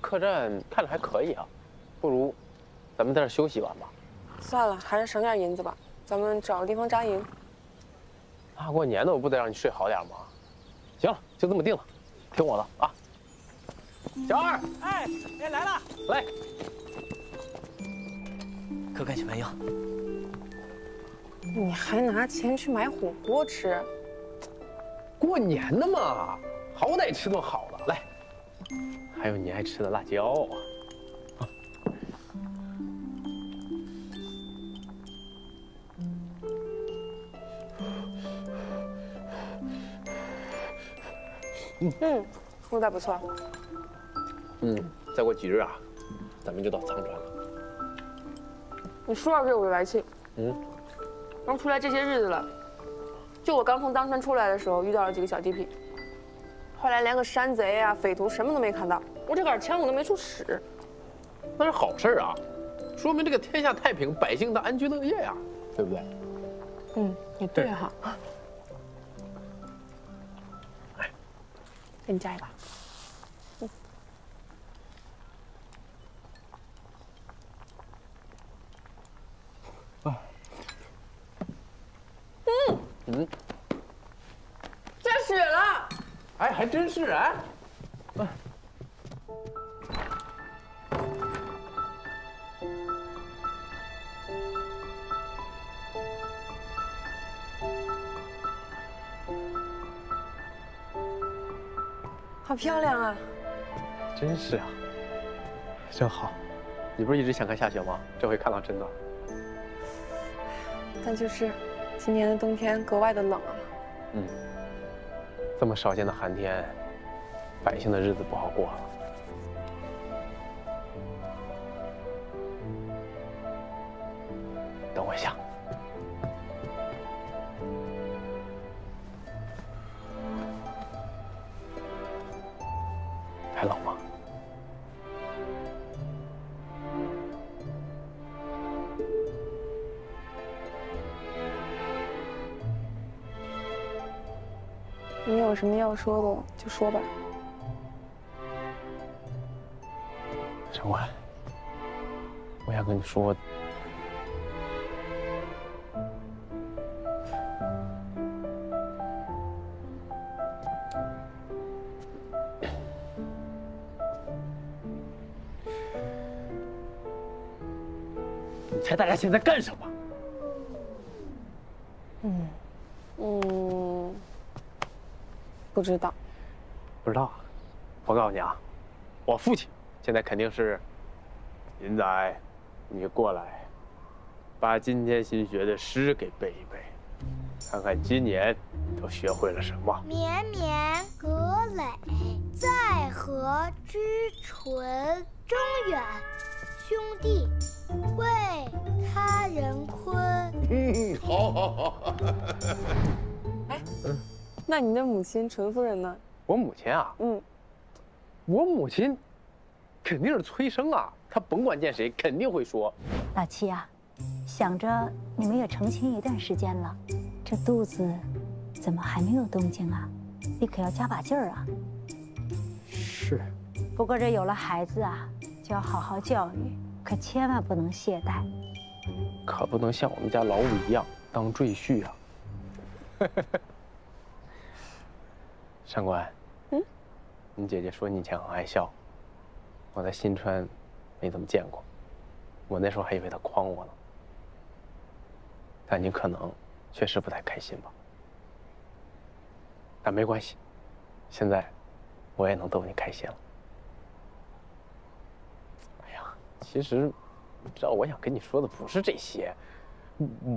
客栈看着还可以啊，不如咱们在这休息一晚吧。算了，还是省点银子吧。咱们找个地方扎营。大过年的，我不得让你睡好点吗？行了，就这么定了，听我的啊。小二，哎哎来了，来，可感谢蛮腰。你还拿钱去买火锅吃？过年的嘛，好歹吃顿好还有你爱吃的辣椒啊。嗯，味道不错。嗯，再过几日啊，咱们就到苍川了。你说到这我就来气。嗯，刚出来这些日子了，就我刚从当川出来的时候遇到了几个小地痞，后来连个山贼啊、匪徒什么都没看到，我这杆枪我都没处使。那是好事啊，说明这个天下太平，百姓的安居乐业呀，对不对？嗯，也对哈。来，给你加一把。嗯嗯。哎，还真是哎。好漂亮啊！真是啊，真好。你不是一直想看下雪吗？这回看到真的。但就是今年的冬天格外的冷啊。嗯，这么少见的寒天，百姓的日子不好过了。你有什么要说的就说吧。长官，我想跟你说，你猜大家现在干什么？嗯，嗯，不知道。不知道，我告诉你啊，我父亲现在肯定是，银仔，你过来，把今天新学的诗给背一背，看看今年都学会了什么。绵绵葛垒，在河之淳。中远，兄弟，为他人坤。嗯，好，好，好。哎，那你的母亲纯夫人呢？我母亲啊，嗯，我母亲肯定是催生啊，她甭管见谁，肯定会说。老七啊，想着你们也成亲一段时间了，这肚子怎么还没有动静啊？你可要加把劲儿啊！是。不过这有了孩子啊，就要好好教育，可千万不能懈怠。可不能像我们家老五一样当赘婿啊！上官，嗯，你姐姐说你以前很爱笑，我在新川没怎么见过，我那时候还以为她诓我呢。但你可能确实不太开心吧？但没关系，现在我也能逗你开心了。哎呀，其实，你知道我想跟你说的不是这些，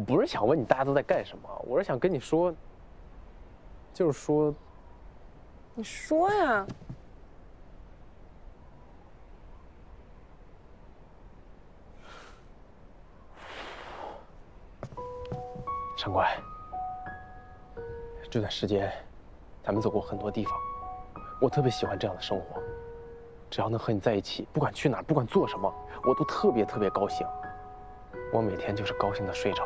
不是想问你大家都在干什么，我是想跟你说，就是说。你说呀，上官。这段时间，咱们走过很多地方，我特别喜欢这样的生活。只要能和你在一起，不管去哪儿，不管做什么，我都特别特别高兴。我每天就是高兴的睡着，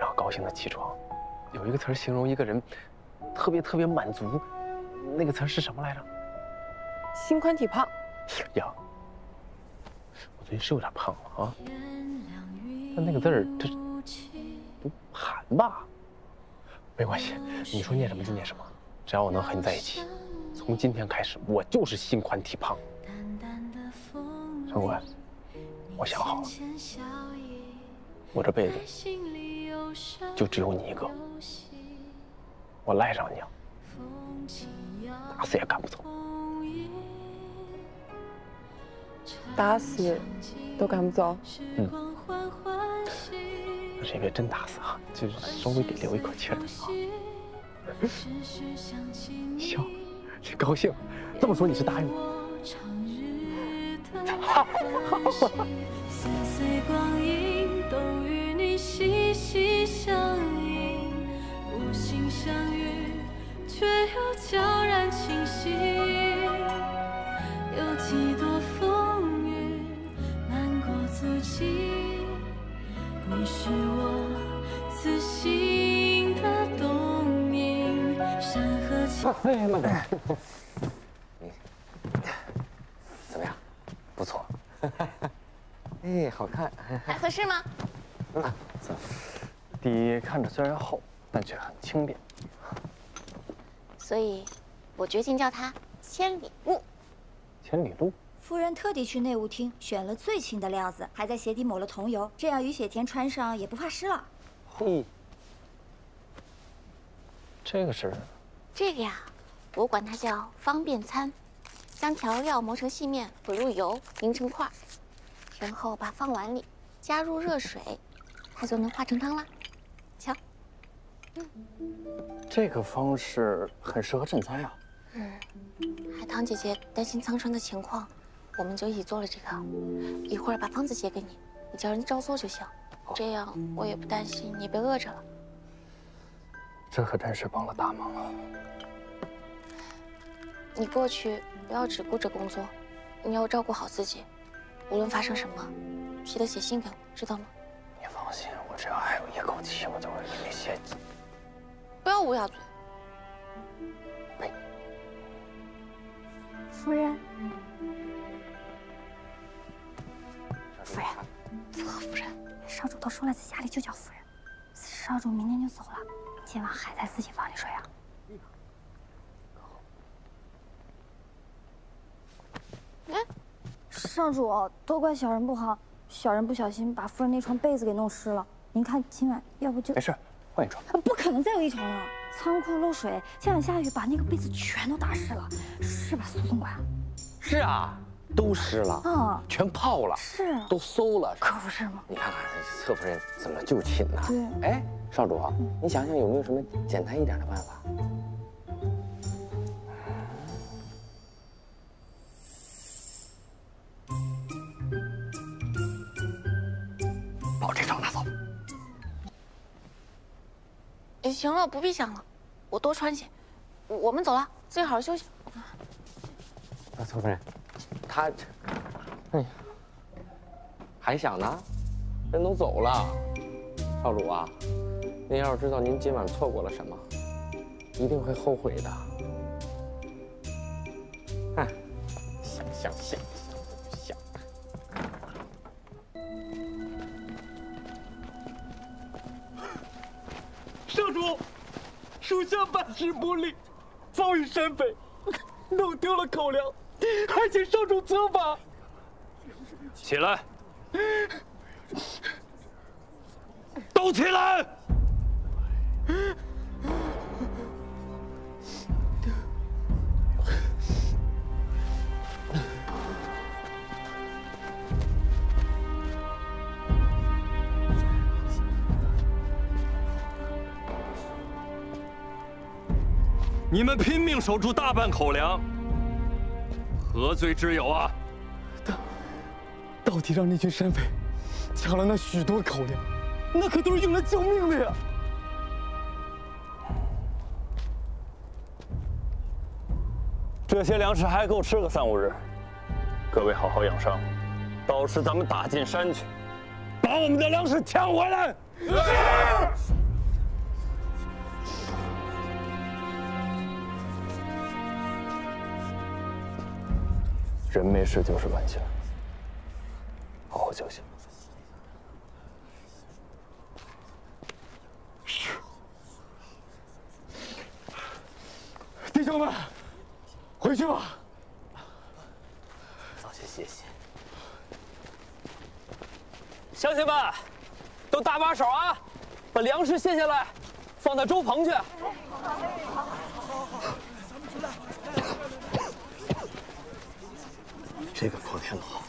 然后高兴的起床。有一个词形容一个人，特别特别满足。那个词是什么来着？心宽体胖。呀，我最近是有点胖了啊，但那个字儿这不寒吧？没关系，你说念什么就念什么，只要我能和你在一起，从今天开始我就是心宽体胖。陈官，我想好了，我这辈子就只有你一个，我赖上你了，打死也赶不走。打死都赶不走。嗯，那是因为真打死啊，就是稍微得留一口气儿啊。笑，这高兴？这么说你是答应我？好，好。你是我此心的冬眠，山河情。哎，慢点。怎么样？不错。哎，好看。还合适吗？嗯，走。第一，看着虽然厚，但却很轻便。所以，我决定叫它千里路。千里路。夫人特地去内务厅选了最轻的料子，还在鞋底抹了桐油，这样雨雪天穿上也不怕湿了。嘿，这个是？这个呀，我管它叫方便餐。将调料磨成细面，滚入油，凝成块，然后把放碗里，加入热水，它就能化成汤啦。这个方式很适合赈灾啊。嗯，海棠姐姐担心苍生的情况。我们就一起做了这个，一会儿把方子写给你，你叫人照做就行。这样我也不担心你被饿着了。这可真是帮了大忙了。你过去不要只顾着工作，你要照顾好自己。无论发生什么，记得写信给我，知道吗？你放心，我只要还有一口气，我就会给你写。不要乌鸦嘴。夫人。夫人，侧夫人，少主都说了，在家里就叫夫人。少主明天就走了，今晚还在自己房里睡啊？哎，少主，都怪小人不好，小人不小心把夫人那床被子给弄湿了。您看今晚要不就没事，换一床。不可能再有一床了，仓库漏水，前两下雨把那个被子全都打湿了，是吧，苏总管？是啊。都湿了嗯，全泡了，是都馊了，可不是吗？你看看侧夫人怎么就寝呢？对，哎，少主，你想想有没有什么简单一点的办法？行了，不必想了，我多穿些。我们走了，自己好好休息。啊，曹夫人。他，哎，还想呢？人都走了，少主啊，您要是知道您今晚错过了什么，一定会后悔的。哎，想想想想属下办事不力，遭遇山匪，弄丢了口粮。还请少主责罚。起来，都起来！你们拼命守住大半口粮。何罪之有啊？到到底让那群山匪抢了那许多口粮，那可都是用来救命的呀！这些粮食还够吃个三五日。各位好好养伤，到时咱们打进山去，把我们的粮食抢回来。人没事就是万幸。好好休息。弟兄们，回去吧。早些歇息。乡亲们，都搭把手啊，把粮食卸下来，放到粥棚去。这个破天老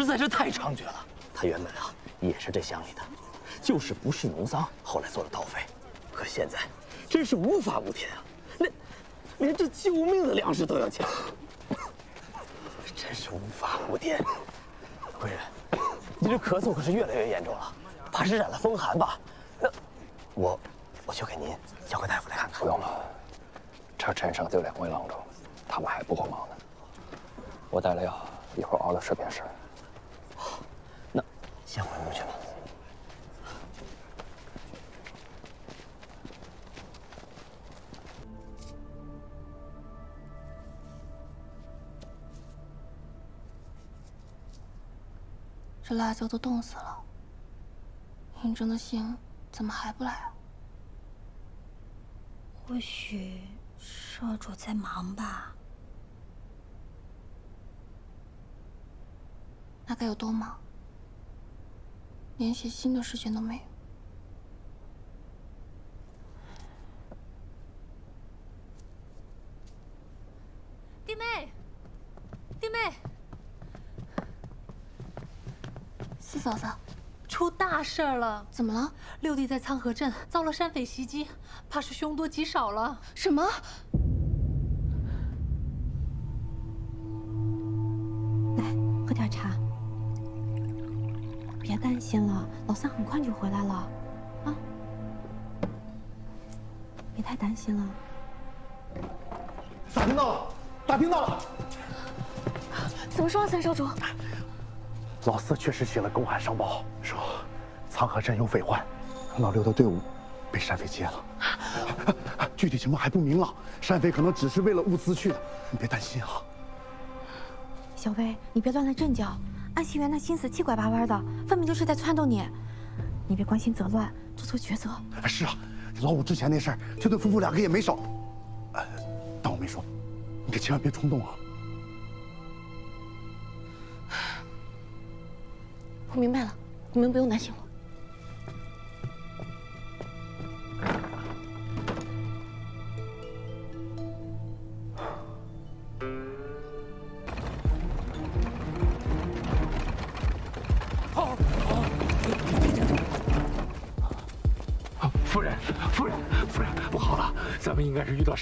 实在是太猖獗了。他原本啊也是这乡里的，就是不是农桑，后来做了盗匪，可现在真是无法无天啊，连连这救命的粮食都要抢，真是无法无天。贵人，你这咳嗽可是越来越严重了，怕是染了风寒吧？那我我去给您叫个大夫来看看。不用了，这镇上就两位郎中，他们还不够忙呢。我带了药，一会儿熬了吃便是。那先回屋去吧。这辣椒都冻死了，嬴政的信怎么还不来啊？或许少主在忙吧。那该有多忙？连写信的时间都没有。弟妹，弟妹，四嫂子，出大事儿了！怎么了？六弟在苍河镇遭了山匪袭击，怕是凶多吉少了。什么？来，喝点茶。了，老三很快就回来了，啊！别太担心了。打听到了，打听到了。怎么说啊，三少主？老四确实写了公函上报，说苍河镇有匪患，老六的队伍被山匪劫了。具体情况还不明朗，山匪可能只是为了物资去的，你别担心啊。小薇，你别乱来阵脚。安心元那心思七拐八弯的，分明就是在撺掇你。你别关心则乱，做错抉择。是啊，老五之前那事儿，这对夫妇两个也没少。呃，当我没说，你可千万别冲动啊。我明白了，你们不用担心我。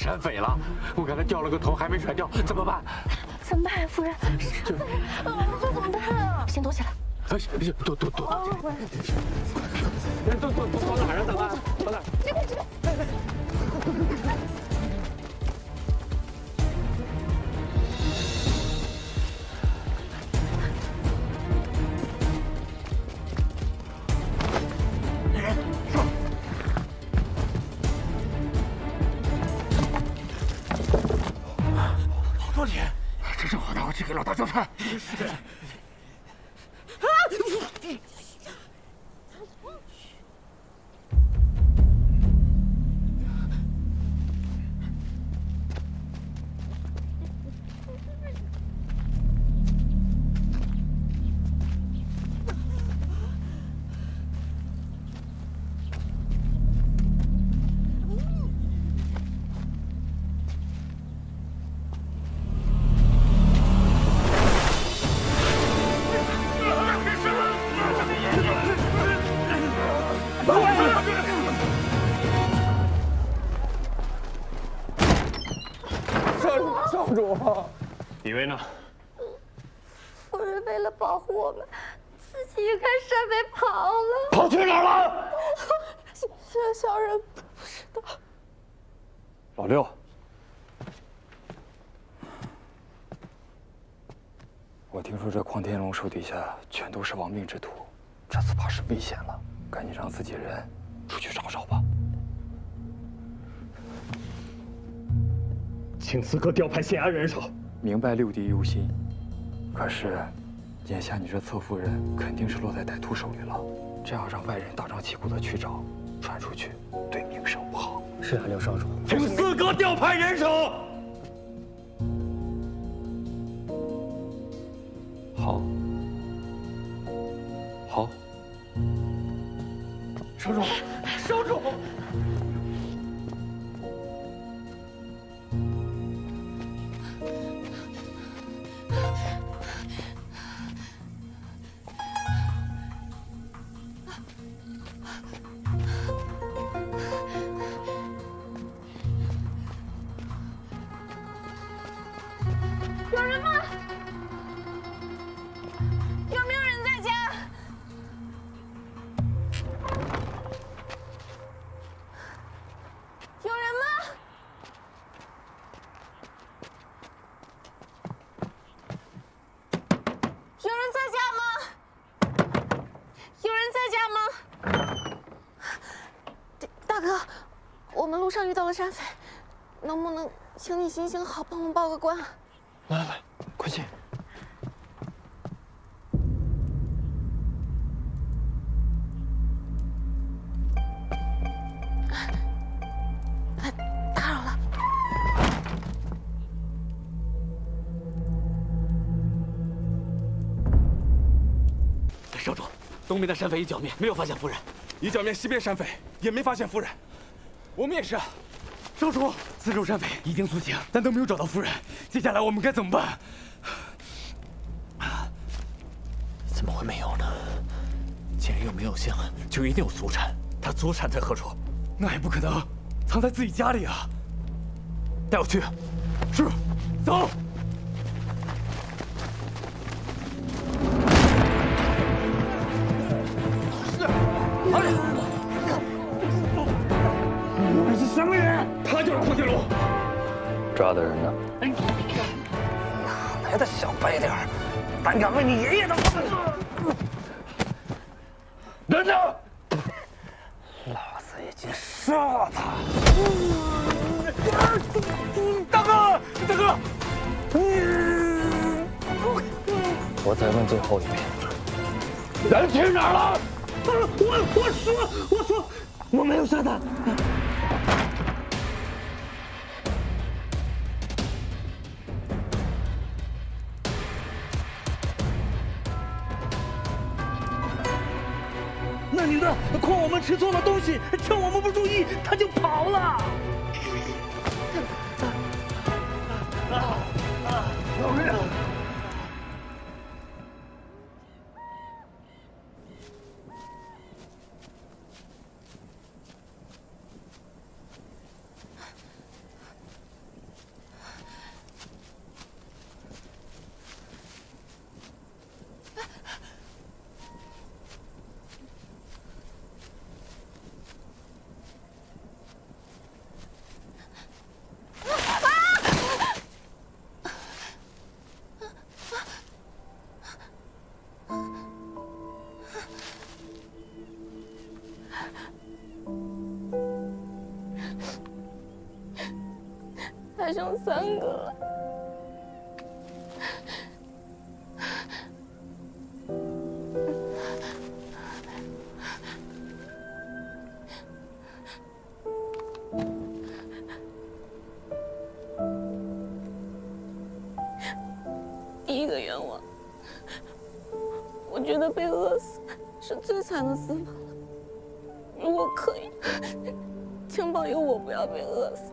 山匪了。我刚才掉了个头，还没甩掉，怎么办？怎么办，夫人？这这怎么办啊？先躲起来。哎，行，躲躲躲躲。夫人，躲躲躲躲哪儿啊？咱们躲哪儿？这边这边。这正好拿回去给老大交差。命之徒，这次怕是危险了，赶紧让自己人出去找找吧。请刺客调派县衙人手。明白六弟忧心，可是眼下你这侧夫人肯定是落在歹徒手里了，这样让外人大张旗鼓的去找，传出去对名声不好。是啊，刘少主。请四哥调派人手。好，好。少主，请你行行好，帮我们报个官？来来来，快进。打扰了。少主，东边的山匪已剿灭，没有发现夫人；已剿灭西边山匪，也没发现夫人。我们也是。少主，四周山匪已经苏醒，但都没有找到夫人。接下来我们该怎么办？怎么会没有呢？既然又没有姓，就一定有祖产。他祖产在何处？那也不可能，藏在自己家里啊！带我去。是，走。抓的人呢？哪来的小白脸，胆敢问你爷爷的话？等等！老子已经杀了他！大哥，大哥！我再问最后一遍，人去哪儿了？我我说我说我没有杀他。我们吃错了东西，趁我们不注意，他就跑了。三个了。第一个愿望，我觉得被饿死是最惨的死法了。如果可以，请保佑我不要被饿死。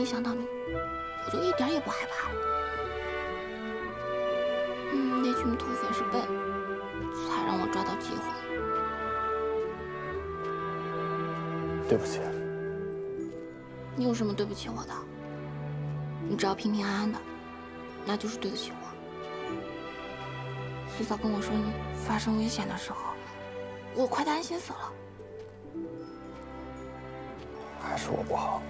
一想到你，我就一点也不害怕了。嗯，那群土匪是笨，才让我抓到机会。对不起，你有什么对不起我的？你只要平平安安的，那就是对得起我。最早跟我说你发生危险的时候，我快担心死了。还是我不好，我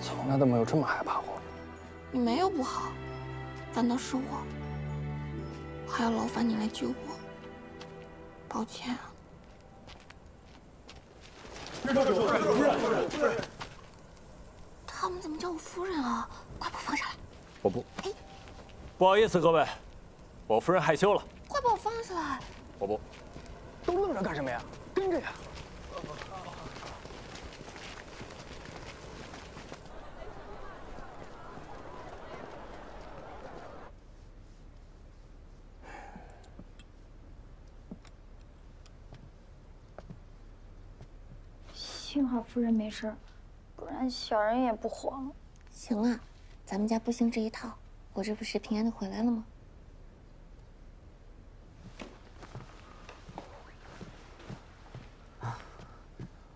从来都没有这么害怕过。你没有不好，反倒是我，还要劳烦你来救我。抱歉啊。他们怎么叫我夫人啊？快把我放下来！我不，不好意思各位，我夫人害羞了。快把我放下来！我不，都愣着干什么呀？跟着呀！幸好夫人没事，不然小人也不活了。行了，咱们家不兴这一套，我这不是平安的回来了吗？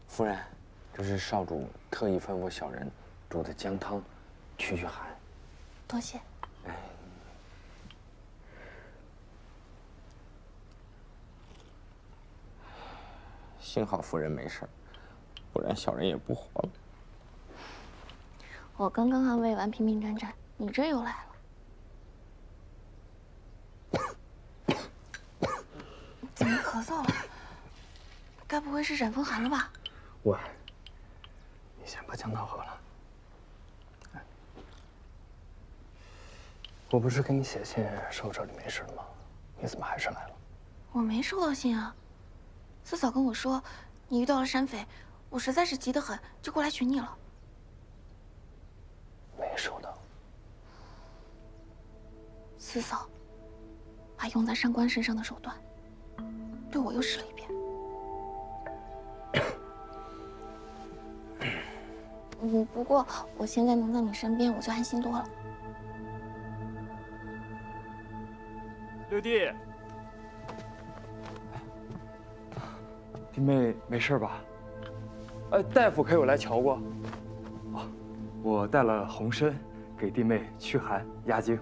夫人，这是少主特意吩咐小人煮的姜汤，驱驱寒。多谢。哎幸好夫人没事儿，不然小人也不活了。我刚刚安慰完平平战战，你这又来了。怎么咳嗽了？该不会是染风寒了吧？喂，你先把姜汤喝了。哎我不是给你写信说我这里没事了吗？你怎么还是来了？我没收到信啊。四嫂跟我说，你遇到了山匪，我实在是急得很，就过来寻你了。没收到。四嫂把用在上官身上的手段，对我又使了一遍。嗯，不过我现在能在你身边，我就安心多了。六弟，弟妹没事吧？呃，大夫可有来瞧过？哦，我带了红参，给弟妹驱寒压惊。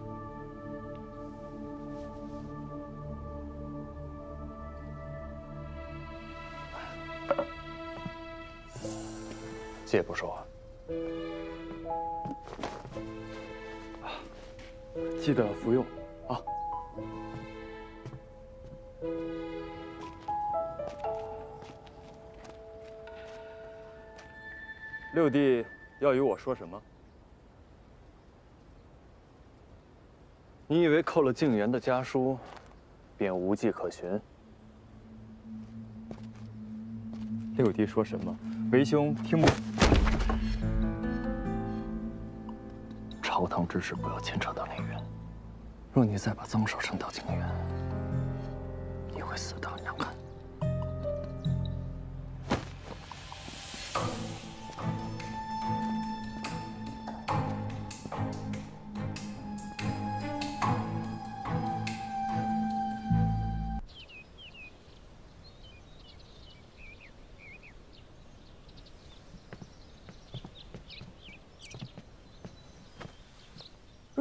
借不说，记得服用六弟要与我说什么？你以为扣了静元的家书，便无迹可寻？六弟说什么？为兄听不。朝堂之事不要牵扯到内院。若你再把脏手伸到静元，你会死得很难看。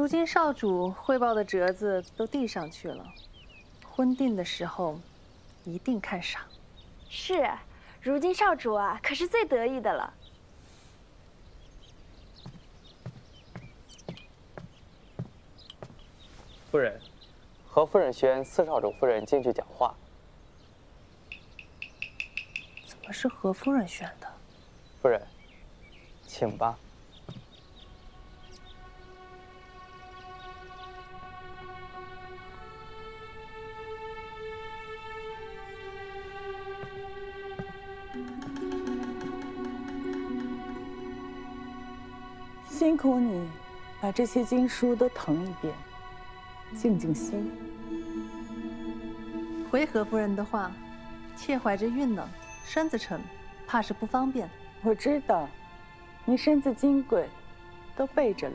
如今少主汇报的折子都递上去了，婚定的时候一定看赏。是，如今少主啊，可是最得意的了。夫人，何夫人宣四少主夫人进去讲话。怎么是何夫人选的？夫人，请吧。苦你，把这些经书都誊一遍，静静心。回何夫人的话，妾怀着孕呢，身子沉，怕是不方便。我知道，你身子金贵，都备着了。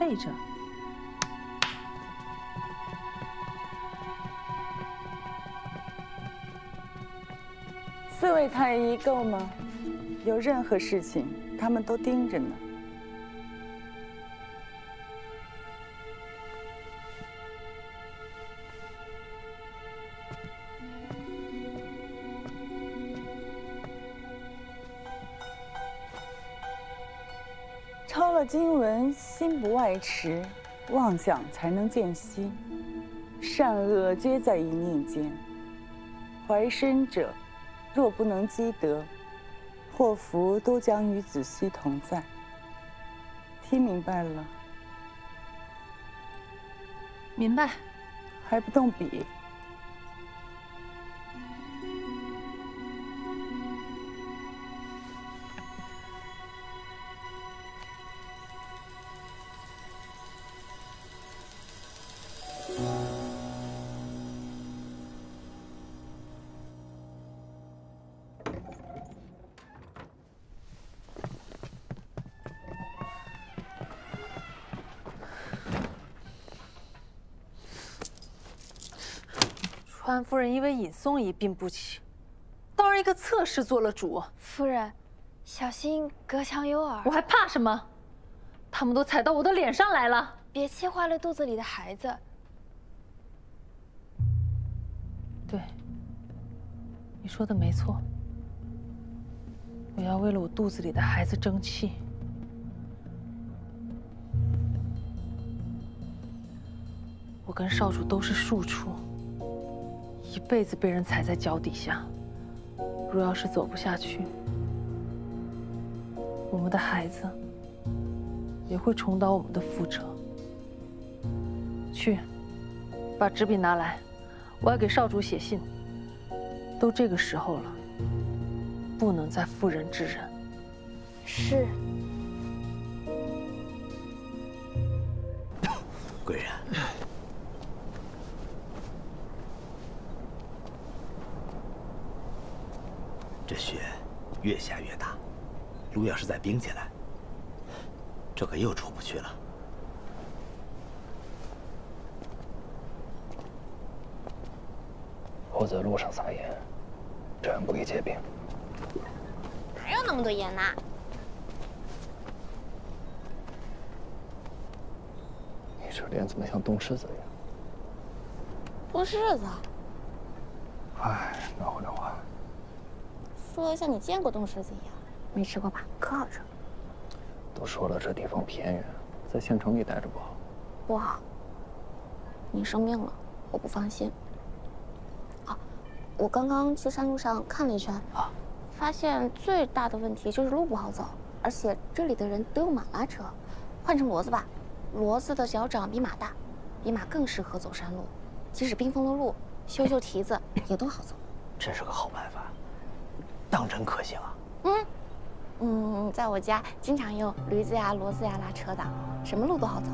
备着。四位太医够吗？有任何事情？他们都盯着呢。经文，心不外驰，妄想才能见息。善恶皆在一念间。怀身者，若不能积德。祸福都将与子熙同在。听明白了？明白。还不动笔？川夫人因为尹松仪病不起，倒让一个侧室做了主。夫人，小心隔墙有耳。我还怕什么？他们都踩到我的脸上来了。别气坏了肚子里的孩子。对，你说的没错。我要为了我肚子里的孩子争气。我跟少主都是庶出。一辈子被人踩在脚底下，若要是走不下去，我们的孩子也会重蹈我们的覆辙。去，把纸笔拿来，我要给少主写信。都这个时候了，不能再妇人之仁。是。贵人。这雪越下越大，路要是再冰起来，这可又出不去了。或在路上撒盐，这样不易结冰。哪有那么多盐呐？你这脸怎么像冻柿子一样？冻柿子？哎，暖和暖和。说的像你见过冻柿子一样，没吃过吧？可好吃了。都说了这地方偏远，在县城里待着不好。不好。你生病了，我不放心。啊，我刚刚去山路上看了一圈，啊发现最大的问题就是路不好走，而且这里的人都用马拉车。换成骡子吧，骡子的脚掌比马大，比马更适合走山路。即使冰封的路，修修蹄子也都好走。真是个好办法，当真可行啊？嗯，嗯，在我家经常用驴子呀、骡子呀拉车的，什么路都好走。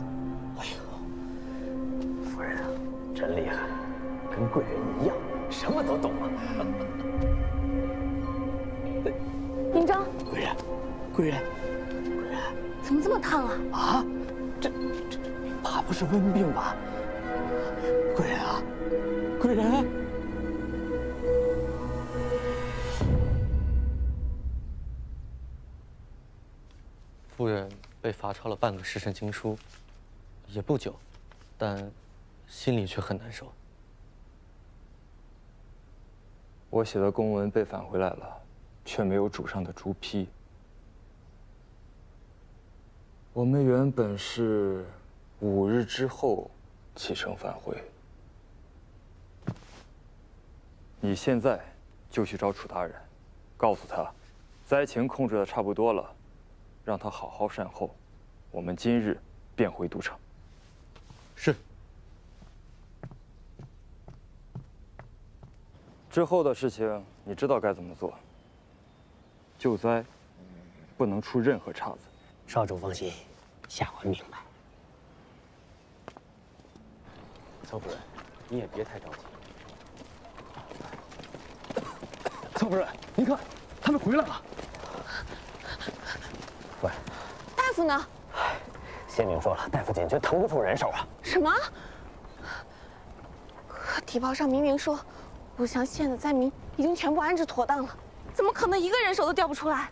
哎呦，夫人啊，真厉害，跟贵人一样，什么都懂啊。林征，贵人，贵人，贵人，怎么这么烫啊？啊，这这怕不是温病吧？贵人啊，贵人。夫人被罚抄了半个时辰经书，也不久，但心里却很难受。我写的公文被返回来了，却没有主上的朱批。我们原本是五日之后启程返回，你现在就去找楚大人，告诉他，灾情控制的差不多了。让他好好善后，我们今日便回都城。是。之后的事情你知道该怎么做。救灾不能出任何岔子。少主放心，下官明白。曹夫人，你也别太着急。曹夫人，您看，他们回来了。喂，大夫呢？县令说了，大夫紧缺，腾不出人手啊。什么？可体报上明明说，武乡县的灾民已经全部安置妥当了，怎么可能一个人手都调不出来？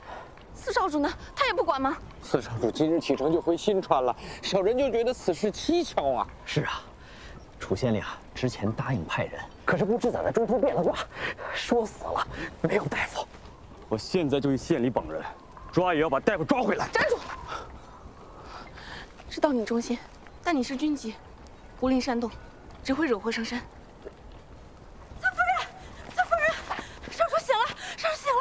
四少主呢？他也不管吗？四少主今日启程就回新川了，小人就觉得此事蹊跷啊。是啊，楚县令啊，之前答应派人，可是不知咋在中途变了卦，说死了，没有大夫。我现在就去县里绑人。抓也要把大夫抓回来！站住！知道你忠心，但你是军级，无令煽动，只会惹祸上身。曹夫人，曹夫人，少主醒了，少主醒了。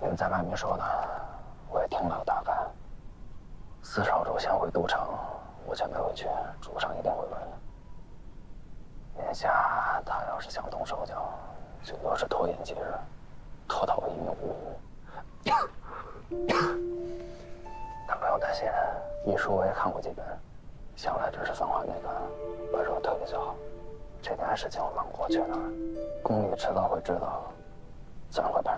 你们在外面说的，我也听了大概。四少主先回都城。我先没回去，主上一定会问的。眼下他要是想动手脚，最多是拖延几日，拖到我一命呜呼。但不用担心，医书我也看过几本，想来只是放缓那个，把肉退了就好。这点事情我瞒不过去了，宫里迟早会知道，自然会派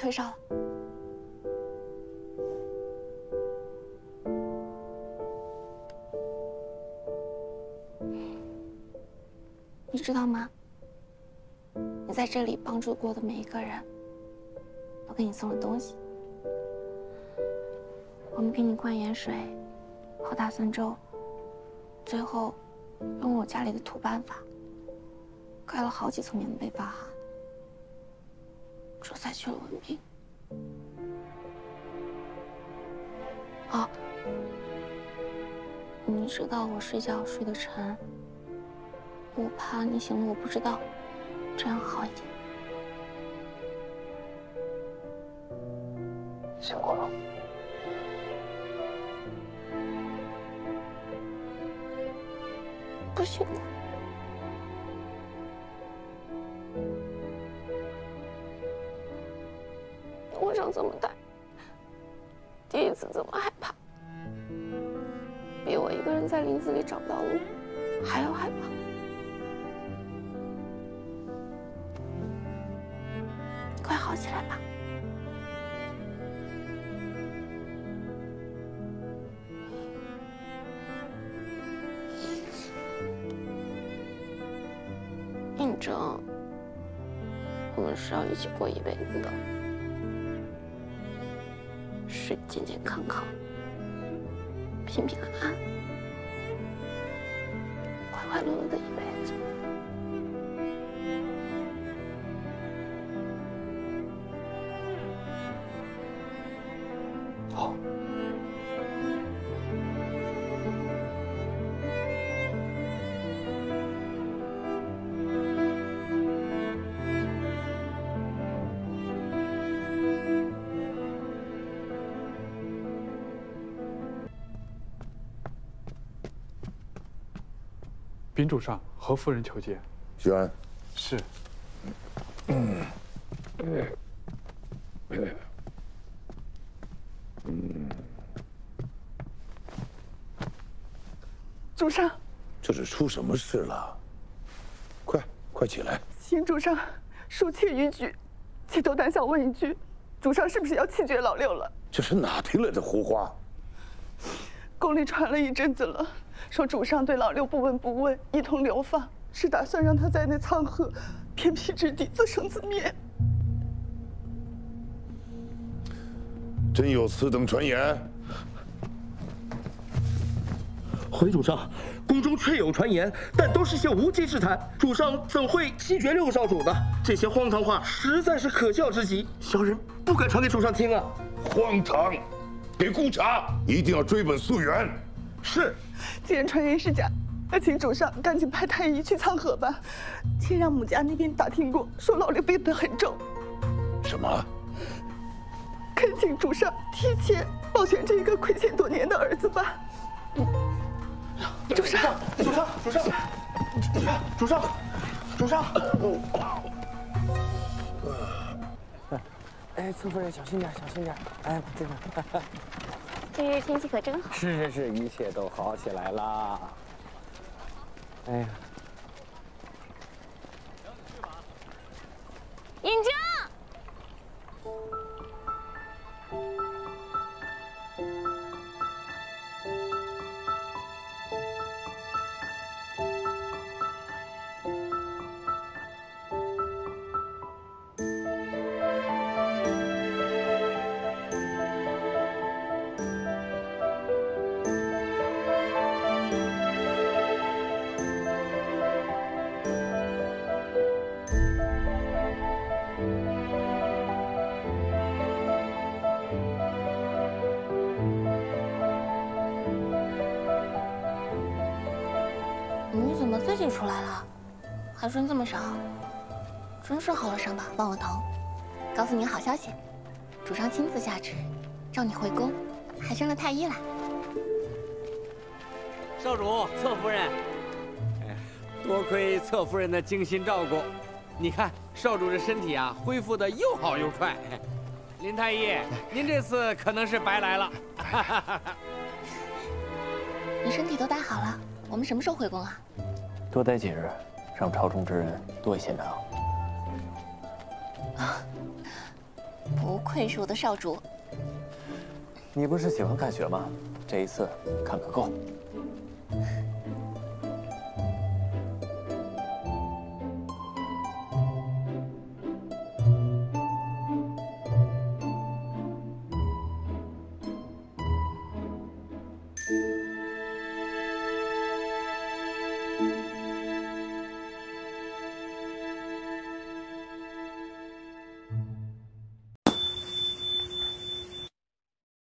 退烧了。你知道吗？你在这里帮助过的每一个人，都给你送了东西。我们给你灌盐水，喝大蒜粥，最后用我家里的土办法，盖了好几层棉被发汗，这才去了文凭。哦，你知道我睡觉睡得沉，我怕你醒了我不知道，这样好一点。辛苦了。不辛苦。一起过一辈子的，是健健康康、平平安安、快快乐乐的一辈子。好。禀主上，何夫人求见。徐安，是。嗯，主上，这是出什么事了？快快起来！请主上恕妾逾矩，妾斗胆想问一句，主上是不是要弃绝老六了？这是哪听来的胡话？宫里传了一阵子了，说主上对老六不闻不问，一同流放，是打算让他在那沧河偏僻之地自生自灭。真有此等传言？回主上，宫中确有传言，但都是些无稽之谈。主上怎会弃绝六少主呢？这些荒唐话实在是可笑之极，小人不敢传给主上听啊！荒唐！给顾查，一定要追本溯源。是。既然传言是假，那请主上赶紧派太医去沧河吧。妾让母家那边打听过，说老刘病得很重。什么？恳请主上提前保全这个亏欠多年的儿子吧。主上，主上，主上，主上，主上。哎，侧夫人小心点，小心点！哎，这个。这日天气可真好。是是是，一切都好起来了。哎呀，尹正。己出来了？还剩这么少，真是好了伤疤忘了疼。告诉你好消息，主上亲自下旨，召你回宫，还升了太医来。少主、侧夫人，哎，多亏侧夫人的精心照顾，你看少主这身体啊，恢复的又好又快。林太医，您这次可能是白来了。你身体都待好了，我们什么时候回宫啊？多待几日，让朝中之人多一些难熬。不愧是我的少主。你不是喜欢看雪吗？这一次看个够。